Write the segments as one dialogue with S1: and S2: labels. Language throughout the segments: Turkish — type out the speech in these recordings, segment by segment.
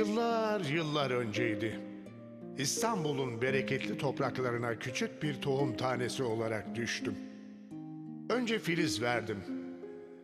S1: Yıllar yıllar önceydi. İstanbul'un bereketli topraklarına küçük bir tohum tanesi olarak düştüm. Önce filiz verdim.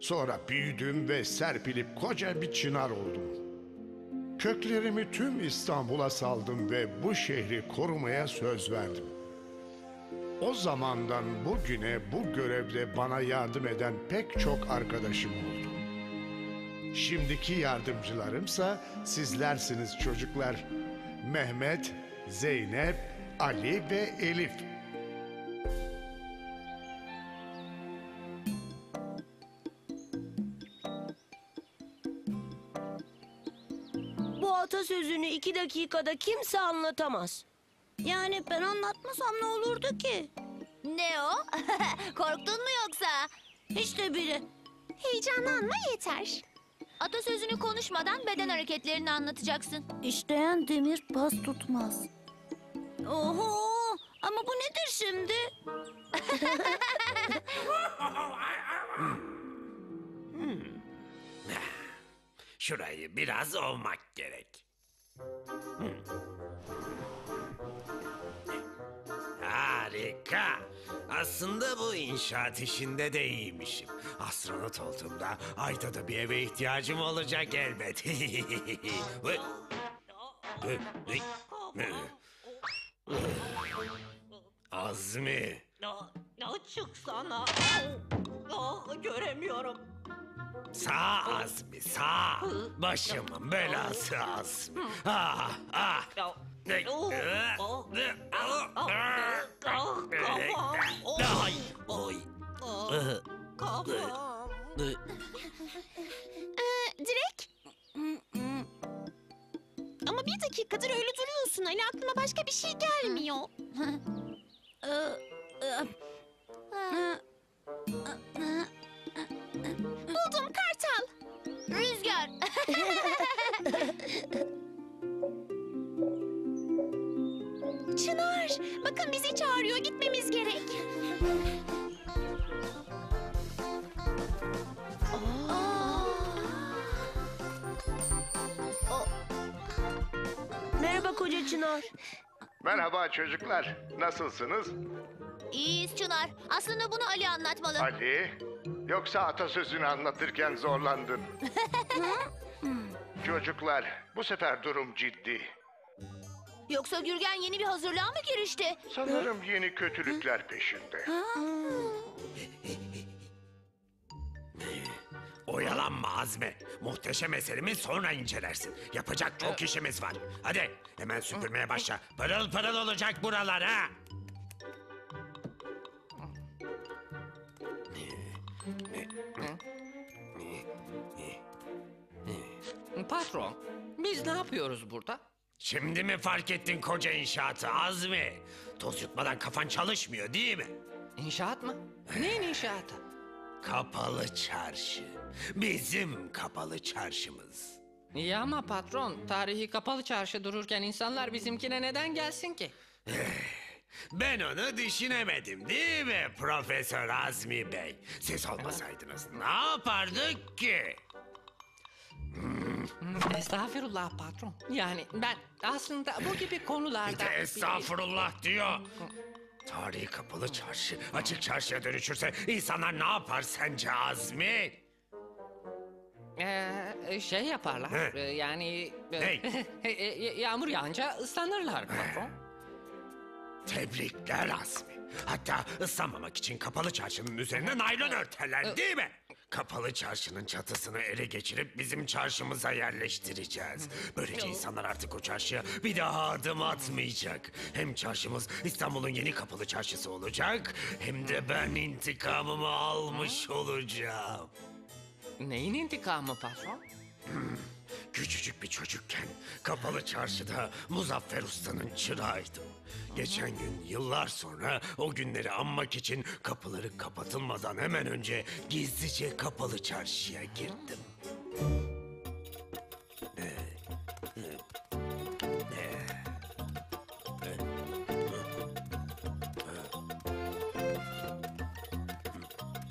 S1: Sonra büyüdüm ve serpilip koca bir çınar oldum. Köklerimi tüm İstanbul'a saldım ve bu şehri korumaya söz verdim. O zamandan bugüne bu görevde bana yardım eden pek çok arkadaşım oldu. Şimdiki yardımcılarımsa sizlersiniz çocuklar. Mehmet, Zeynep, Ali ve Elif.
S2: Bu atasözünü iki dakikada kimse anlatamaz.
S3: Yani ben anlatmasam ne olurdu ki?
S4: Ne o? Korktun mu yoksa?
S3: Hiç de bile.
S4: Heyecanlanma yeter. Atasözünü konuşmadan beden hareketlerini anlatacaksın.
S3: İşleyen demir pas tutmaz. Oho! Ama bu nedir şimdi?
S5: Şurayı biraz ovmak gerek. Hmm. Harika. Aslında bu inşaat işinde de iyiymişim. Astronot olduğumda ayda da bir eve ihtiyacım olacak elbet. Azmi.
S6: Çıksana. Oh, göremiyorum.
S5: Sağ Azmi sağ. Başımın belası Azmi. Ah ah. Ne- Ay, oy.
S6: Kafam.
S4: Direk? Ama bir dakikadır öyle duruyorsun. Ali aklıma başka bir şey gelmiyor.
S2: Koca Çınar.
S1: Merhaba çocuklar. Nasılsınız?
S4: İyiyiz Çınar. Aslında bunu Ali anlatmalı.
S1: Ali, yoksa atasözünü anlatırken zorlandın. Çocuklar, bu sefer durum ciddi.
S4: Yoksa Gürgen yeni bir hazırlığa mı girişti?
S1: Sanırım yeni kötülükler peşinde.
S5: Oyalanma Azmi. Muhteşem eserimi sonra incelersin. Yapacak çok işimiz var. Hadi hemen süpürmeye başla. Pırıl pırıl olacak buralar ha.
S6: Patron, biz ne yapıyoruz burada?
S5: Şimdi mi fark ettin koca inşaatı Azmi? Toz yutmadan kafan çalışmıyor değil mi?
S6: İnşaat mı? Neyin inşaatı?
S5: Kapalı çarşı. Bizim kapalı çarşımız.
S6: İyi ama patron, tarihi kapalı çarşı dururken insanlar bizimkine neden gelsin ki?
S5: Ben onu düşünemedim değil mi Profesör Azmi Bey? Siz olmasaydınız ne yapardık ki?
S6: Estağfurullah patron. Yani ben aslında bu gibi
S5: Bir
S6: konularda...
S5: de estağfurullah diyor. Tarihi kapalı çarşı açık çarşıya dönüşürse insanlar ne yapar sence Azmi?
S6: Ee, şey yaparlar. Ee, yani... e,
S5: Ney?
S6: yağmur yağınca ıslanırlar patron.
S5: Tebrikler Azmi. Hatta ıslanmamak için kapalı çarşının üzerine naylon örterler değil mi? Kapalı çarşının çatısını ele geçirip bizim çarşımıza yerleştireceğiz. Böylece insanlar artık o çarşıya bir daha adım atmayacak. Hem çarşımız İstanbul'un yeni kapalı çarşısı olacak... ...hem de ben intikamımı almış olacağım.
S6: Neyin intikamı patron?
S5: Küçücük bir çocukken kapalı çarşıda Muzaffer Usta'nın çırağıydım. Geçen gün yıllar sonra o günleri anmak için kapıları kapatılmadan hemen önce gizlice kapalı çarşıya girdim.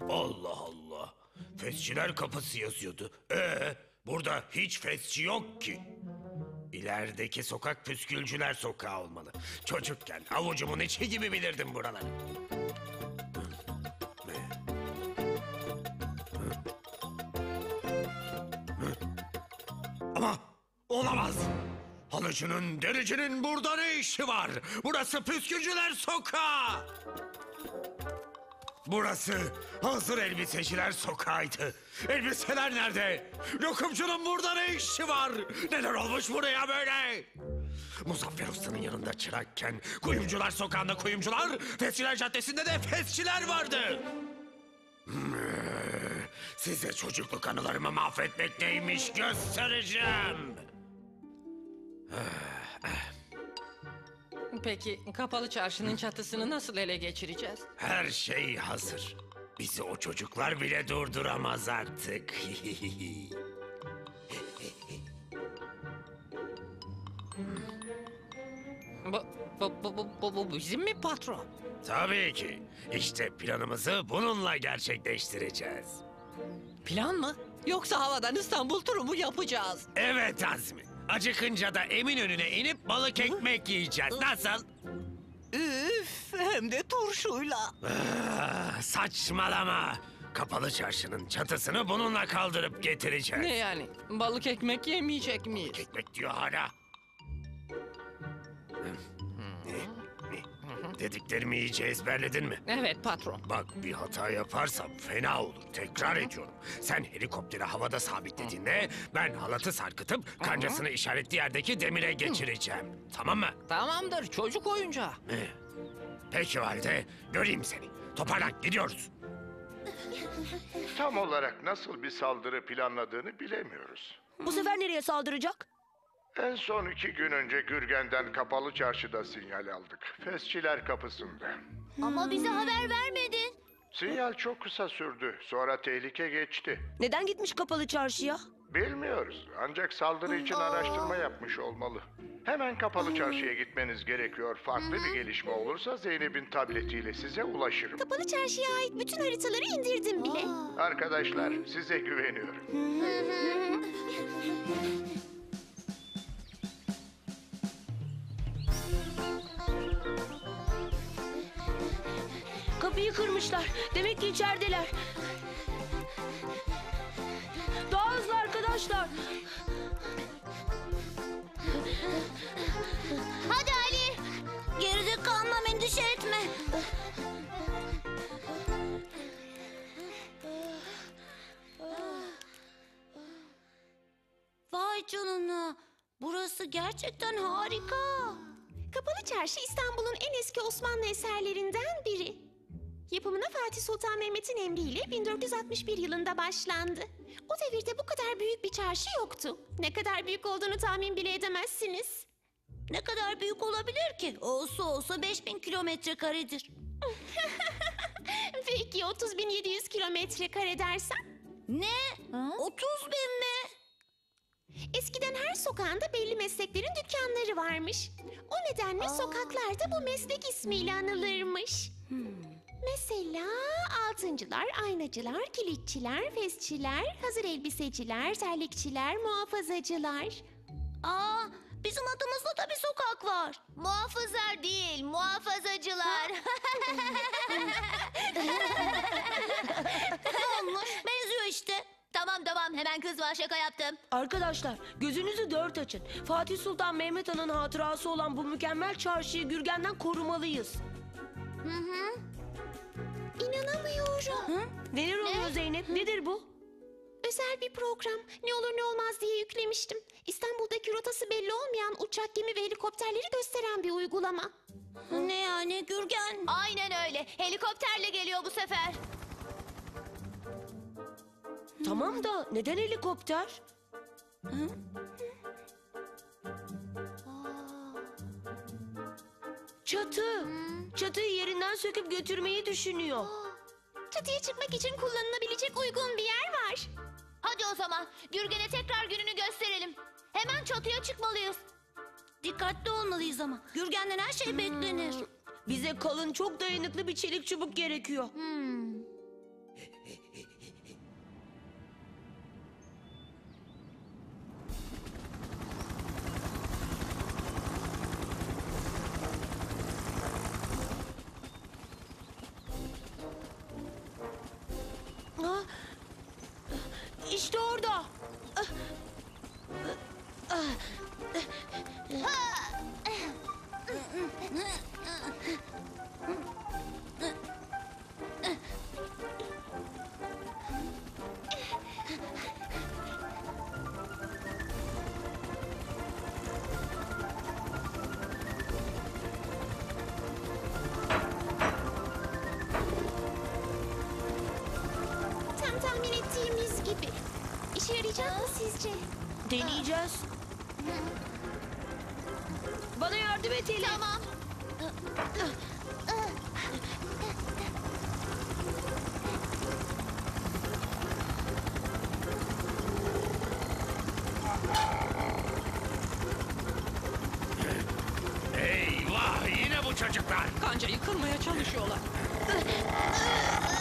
S5: Allah Allah. Fesçiler kapısı yazıyordu. Ee, burada hiç fesçi yok ki. İlerideki sokak püskülcüler sokağı olmalı. Çocukken avucumun içi gibi bilirdim buraları. Ama olamaz. Halıcının, dericinin burada ne işi var? Burası püskülcüler sokağı. Burası hazır elbiseciler sokağıydı. Elbiseler nerede? Lokumcunun burada ne işi var? Neler olmuş buraya böyle? Muzaffer Usta'nın yanında çırakken kuyumcular sokağında kuyumcular, Fesçiler Caddesi'nde de fesçiler vardı. Size çocukluk anılarımı mahvetmek neymiş göstereceğim.
S6: Peki kapalı çarşının çatısını nasıl ele geçireceğiz?
S5: Her şey hazır. Bizi o çocuklar bile durduramaz artık.
S6: Bu, bu, bu, bu, bu, bu bizim mi patron?
S5: Tabii ki. İşte planımızı bununla gerçekleştireceğiz.
S6: Plan mı? Yoksa havadan İstanbul turu mu yapacağız?
S5: Evet Azmi. Acıkınca da Eminönü'ne inip balık ekmek yiyeceğiz. Nasıl?
S6: Üf, hem de turşuyla.
S5: Ah, saçmalama. Kapalı çarşının çatısını bununla kaldırıp getireceğiz.
S6: Ne yani? Balık ekmek yemeyecek miyiz?
S5: Ekmek diyor hala. Dediklerimi iyice ezberledin mi?
S6: Evet patron.
S5: Bak bir hata yaparsam fena olur. Tekrar ediyorum. Sen helikopteri havada sabitlediğinde ben halatı sarkıtıp kancasını işaretli yerdeki demire geçireceğim. Tamam mı?
S6: Tamamdır çocuk oyuncağı.
S5: Peki o halde göreyim seni. Toparlan gidiyoruz.
S1: Tam olarak nasıl bir saldırı planladığını bilemiyoruz.
S2: Bu sefer nereye saldıracak?
S1: En son iki gün önce Gürgen'den kapalı çarşıda sinyal aldık. Fesçiler kapısında.
S3: Ama bize haber vermedin.
S1: Sinyal çok kısa sürdü. Sonra tehlike geçti.
S2: Neden gitmiş kapalı çarşıya?
S1: Bilmiyoruz. Ancak saldırı için araştırma yapmış olmalı. Hemen kapalı çarşıya gitmeniz gerekiyor. Farklı bir gelişme olursa Zeynep'in tabletiyle size ulaşırım.
S4: Kapalı çarşıya ait bütün haritaları indirdim bile.
S1: Arkadaşlar size güveniyorum.
S2: Kapıyı kırmışlar. Demek ki içerideler. Daha hızlı arkadaşlar.
S3: Hadi Ali. Geride kalmam endişe etme. Vay canına. Burası gerçekten harika.
S4: Kapalı çarşı İstanbul'un en eski Osmanlı eserlerinden biri. Yapımına Fatih Sultan Mehmet'in emriyle 1461 yılında başlandı. O devirde bu kadar büyük bir çarşı yoktu. Ne kadar büyük olduğunu tahmin bile edemezsiniz.
S3: Ne kadar büyük olabilir ki? Olsa olsa 5000 kilometre karedir.
S4: Peki 30.700 kilometre kare dersem?
S3: Ne? 30 bin mi?
S4: Eskiden her sokağında belli mesleklerin dükkanları varmış. O nedenle sokaklarda bu meslek ismiyle anılırmış. Mesela altıncılar, aynacılar, kilitçiler, fesçiler, hazır elbiseciler, terlikçiler, muhafazacılar.
S3: Aa, bizim adımızda da bir sokak var. Muhafızlar değil, muhafazacılar. ne olmuş? Benziyor işte. Tamam tamam hemen kız var şaka yaptım.
S2: Arkadaşlar gözünüzü dört açın. Fatih Sultan Mehmet Han'ın hatırası olan bu mükemmel çarşıyı Gürgen'den korumalıyız.
S4: İnanamıyorum.
S2: Neler oluyor Zeynep? Nedir bu?
S4: Özel bir program. Ne olur ne olmaz diye yüklemiştim. İstanbul'daki rotası belli olmayan uçak, gemi ve helikopterleri gösteren bir uygulama.
S3: Ne yani Gürgen? Aynen öyle. Helikopterle geliyor bu sefer.
S2: Tamam da neden helikopter? Çatı. Çatıyı yerinden söküp götürmeyi düşünüyor.
S4: Çatıya çıkmak için kullanılabilecek uygun bir yer var.
S3: Hadi o zaman Gürgen'e tekrar gününü gösterelim. Hemen çatıya çıkmalıyız. Dikkatli olmalıyız ama. Gürgen'den her şey beklenir.
S2: Bize kalın çok dayanıklı bir çelik çubuk gerekiyor.
S4: Tam
S2: Deneyeceğiz. Bana yardım et Elif.
S3: Tamam.
S5: Eyvah yine bu çocuklar.
S6: Kanca yıkılmaya çalışıyorlar.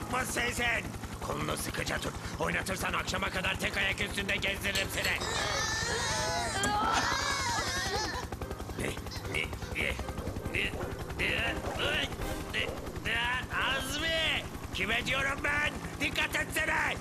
S5: mu sizin? Kolunu sıkıca tut. Oynatırsan akşama kadar tek ayak üstünde gezdiririm seni. Ne? Ne? Ne? Ne? Ne? Ne? Ne? Azmi! Kime diyorum ben? Dikkat etsene!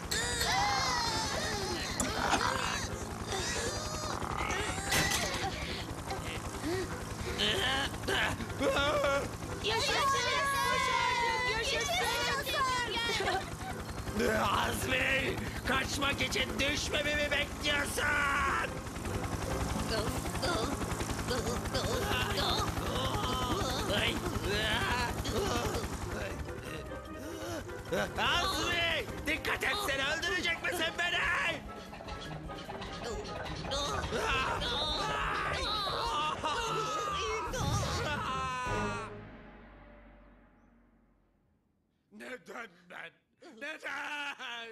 S5: Azmi! Kaçmak için düşmemi mi bekliyorsun? Azmi! Dikkat etsene öldürecek misin beni? Neden ben? Neden?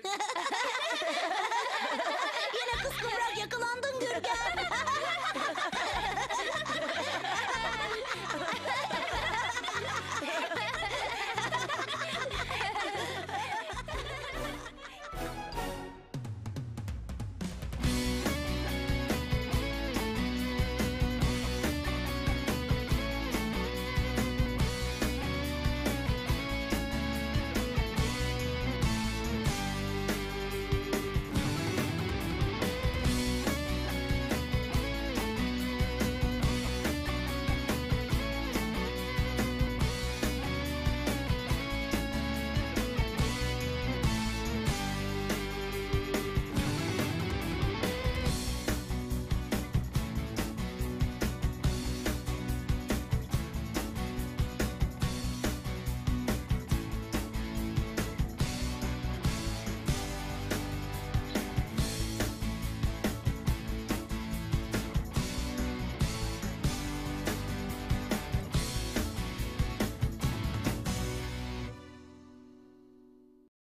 S3: Yine kıskıvrak yakalandın Gürgen.